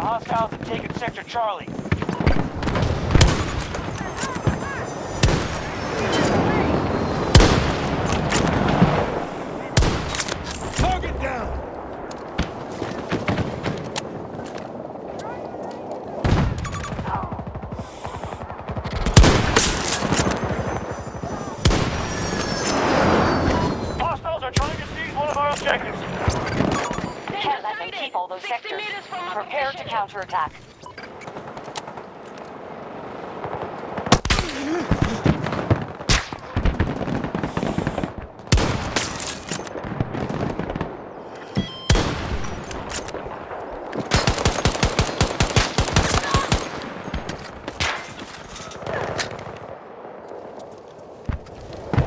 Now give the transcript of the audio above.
south and taken Sector Charlie. Hostiles are trying to seize one of our objectives. Can't let them keep all those sectors. meters from our Prepare to counterattack.